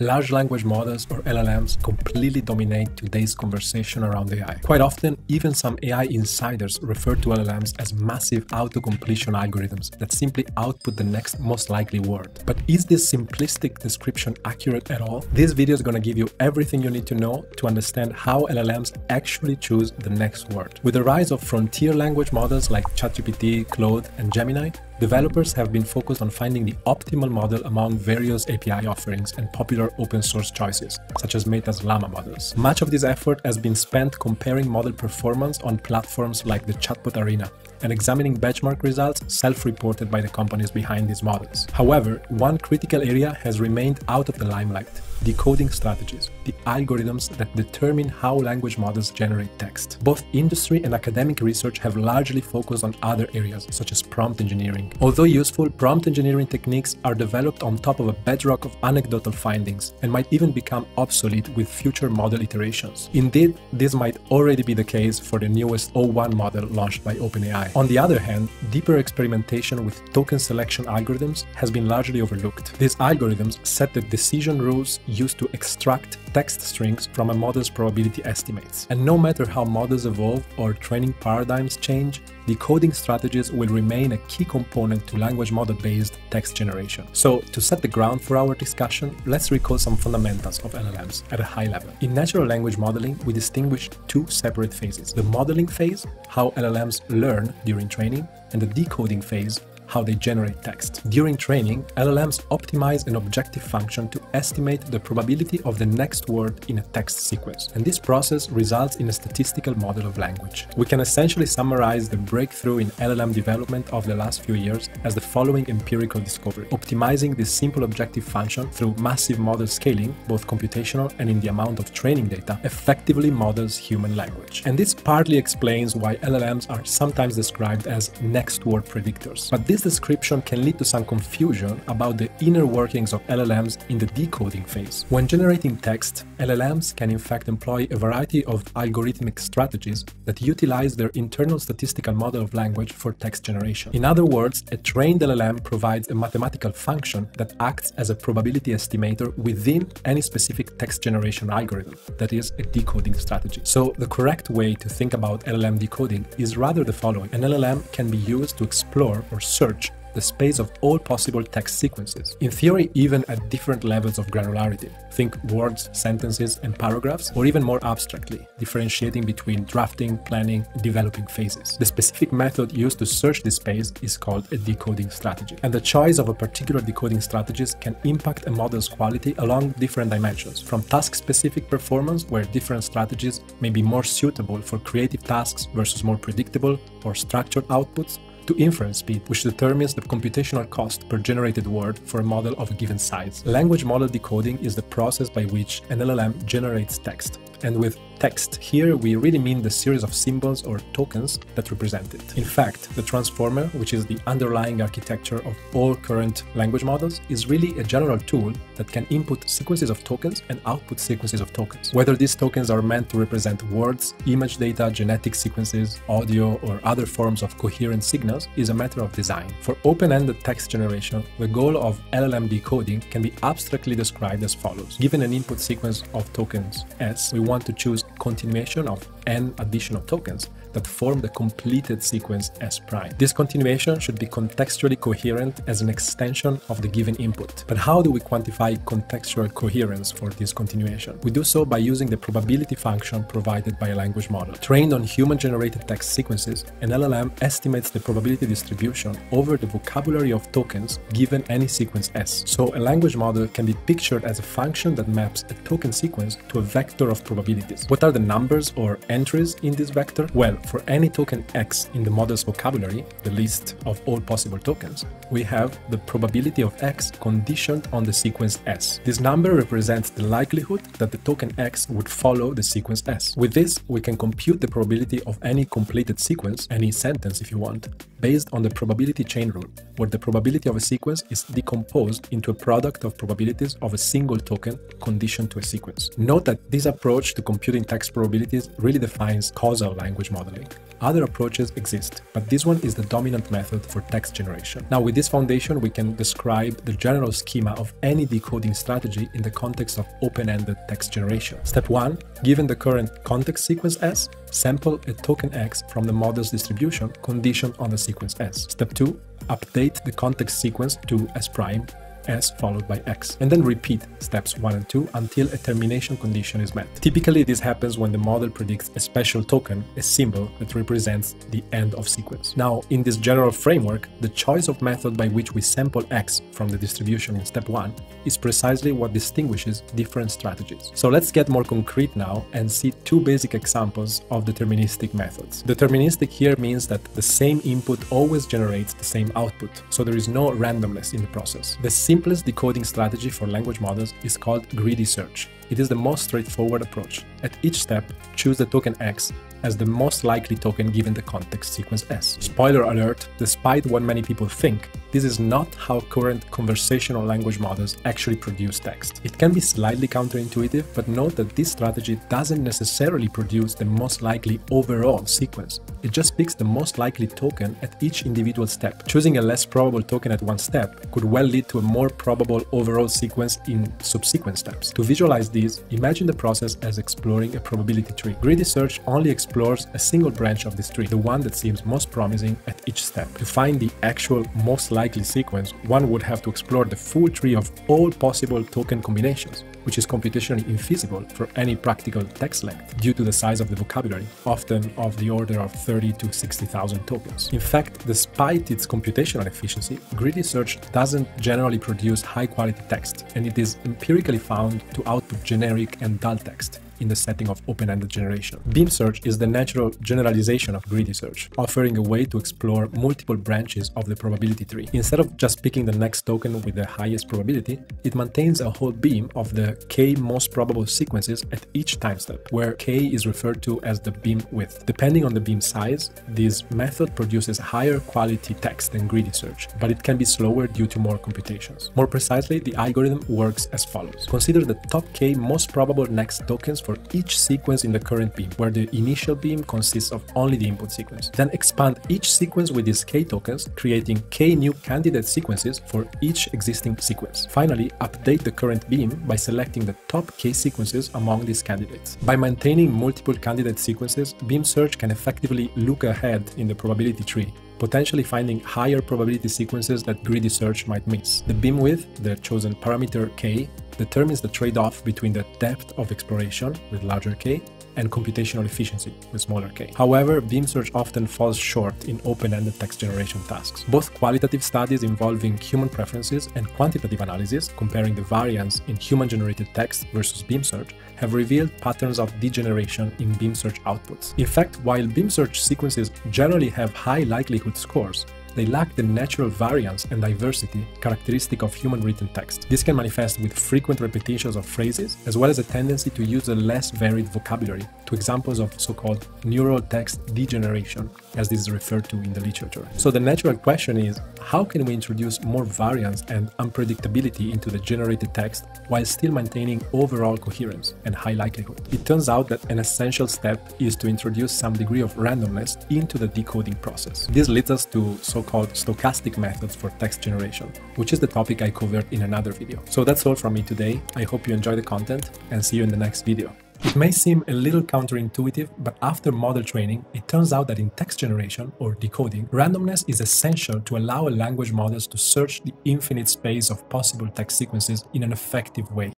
Large language models or LLMs completely dominate today's conversation around AI. Quite often, even some AI insiders refer to LLMs as massive auto-completion algorithms that simply output the next most likely word. But is this simplistic description accurate at all? This video is going to give you everything you need to know to understand how LLMs actually choose the next word. With the rise of frontier language models like ChatGPT, Claude, and Gemini, Developers have been focused on finding the optimal model among various API offerings and popular open source choices, such as Meta's Llama models. Much of this effort has been spent comparing model performance on platforms like the Chatbot Arena, and examining benchmark results self-reported by the companies behind these models. However, one critical area has remained out of the limelight, decoding strategies, the algorithms that determine how language models generate text. Both industry and academic research have largely focused on other areas, such as prompt engineering. Although useful, prompt engineering techniques are developed on top of a bedrock of anecdotal findings and might even become obsolete with future model iterations. Indeed, this might already be the case for the newest O1 model launched by OpenAI. On the other hand, deeper experimentation with token selection algorithms has been largely overlooked. These algorithms set the decision rules used to extract text strings from a model's probability estimates. And no matter how models evolve or training paradigms change, decoding strategies will remain a key component to language model-based text generation. So, to set the ground for our discussion, let's recall some fundamentals of LLMs at a high level. In natural language modeling, we distinguish two separate phases. The modeling phase, how LLMs learn during training, and the decoding phase, how they generate text. During training, LLMs optimize an objective function to estimate the probability of the next word in a text sequence, and this process results in a statistical model of language. We can essentially summarize the breakthrough in LLM development of the last few years as the following empirical discovery. Optimizing this simple objective function through massive model scaling, both computational and in the amount of training data, effectively models human language. And this partly explains why LLMs are sometimes described as next word predictors. But this description can lead to some confusion about the inner workings of LLMs in the decoding phase. When generating text, LLMs can in fact employ a variety of algorithmic strategies that utilize their internal statistical model of language for text generation. In other words, a trained LLM provides a mathematical function that acts as a probability estimator within any specific text generation algorithm, that is, a decoding strategy. So the correct way to think about LLM decoding is rather the following. An LLM can be used to explore or search search the space of all possible text sequences, in theory even at different levels of granularity. Think words, sentences, and paragraphs, or even more abstractly, differentiating between drafting, planning, developing phases. The specific method used to search this space is called a decoding strategy. And the choice of a particular decoding strategy can impact a model's quality along different dimensions, from task-specific performance, where different strategies may be more suitable for creative tasks versus more predictable or structured outputs, to inference speed, which determines the computational cost per generated word for a model of a given size. Language model decoding is the process by which an LLM generates text. And with text, here we really mean the series of symbols or tokens that represent it. In fact, the transformer, which is the underlying architecture of all current language models, is really a general tool that can input sequences of tokens and output sequences of tokens. Whether these tokens are meant to represent words, image data, genetic sequences, audio, or other forms of coherent signals is a matter of design. For open-ended text generation, the goal of LLM decoding can be abstractly described as follows. Given an input sequence of tokens S, we want want to choose continuation of n additional tokens that form the completed sequence S prime. This continuation should be contextually coherent as an extension of the given input. But how do we quantify contextual coherence for this continuation? We do so by using the probability function provided by a language model. Trained on human-generated text sequences, an LLM estimates the probability distribution over the vocabulary of tokens given any sequence S. So a language model can be pictured as a function that maps a token sequence to a vector of probabilities. What are the numbers or entries in this vector? Well, for any token x in the model's vocabulary, the list of all possible tokens, we have the probability of x conditioned on the sequence s. This number represents the likelihood that the token x would follow the sequence s. With this, we can compute the probability of any completed sequence, any sentence if you want, based on the probability chain rule, where the probability of a sequence is decomposed into a product of probabilities of a single token conditioned to a sequence. Note that this approach to computing text probabilities really defines causal language modeling. Other approaches exist, but this one is the dominant method for text generation. Now, with With this foundation, we can describe the general schema of any decoding strategy in the context of open-ended text generation. Step 1. Given the current context sequence S, sample a token X from the model's distribution conditioned on the sequence S. Step 2. Update the context sequence to S prime s followed by x, and then repeat steps 1 and 2 until a termination condition is met. Typically, this happens when the model predicts a special token, a symbol that represents the end of sequence. Now, in this general framework, the choice of method by which we sample x from the distribution in step 1 is precisely what distinguishes different strategies. So let's get more concrete now and see two basic examples of deterministic methods. Deterministic here means that the same input always generates the same output, so there is no randomness in the process. The simplest decoding strategy for language models is called greedy search. It is the most straightforward approach. At each step, choose the token X as the most likely token given the context sequence S. Spoiler alert, despite what many people think, this is not how current conversational language models actually produce text. It can be slightly counterintuitive, but note that this strategy doesn't necessarily produce the most likely overall sequence. It just picks the most likely token at each individual step. Choosing a less probable token at one step could well lead to a more probable overall sequence in subsequent steps. To visualize this, imagine the process as exploring a probability tree. Greedy search only explores a single branch of this tree, the one that seems most promising at each step. To find the actual most likely sequence, one would have to explore the full tree of all possible token combinations, which is computationally infeasible for any practical text length due to the size of the vocabulary, often of the order of 30 to 60,000 tokens. In fact, despite its computational efficiency, greedy search doesn't generally produce high quality text, and it is empirically found to output generic and dull text in the setting of open-ended generation. Beam search is the natural generalization of greedy search, offering a way to explore multiple branches of the probability tree. Instead of just picking the next token with the highest probability, it maintains a whole beam of the k most probable sequences at each time step, where k is referred to as the beam width. Depending on the beam size, this method produces higher quality text than greedy search, but it can be slower due to more computations. More precisely, the algorithm works as follows. Consider the top k most probable next tokens for each sequence in the current beam, where the initial beam consists of only the input sequence. Then expand each sequence with these k tokens, creating k new candidate sequences for each existing sequence. Finally, update the current beam by selecting the top k sequences among these candidates. By maintaining multiple candidate sequences, beam search can effectively look ahead in the probability tree potentially finding higher probability sequences that greedy search might miss. The beam width, the chosen parameter k, determines the trade-off between the depth of exploration with larger k and computational efficiency with smaller k. However, beam search often falls short in open-ended text generation tasks. Both qualitative studies involving human preferences and quantitative analysis comparing the variance in human-generated text versus beam search have revealed patterns of degeneration in beam search outputs. In fact, while beam search sequences generally have high likelihood scores, they lack the natural variance and diversity characteristic of human written text. This can manifest with frequent repetitions of phrases, as well as a tendency to use a less varied vocabulary, to examples of so-called neural text degeneration, as this is referred to in the literature. So the natural question is, how can we introduce more variance and unpredictability into the generated text while still maintaining overall coherence and high likelihood? It turns out that an essential step is to introduce some degree of randomness into the decoding process. This leads us to so called stochastic methods for text generation, which is the topic I covered in another video. So that's all from me today. I hope you enjoy the content and see you in the next video. It may seem a little counterintuitive, but after model training, it turns out that in text generation or decoding, randomness is essential to allow language models to search the infinite space of possible text sequences in an effective way.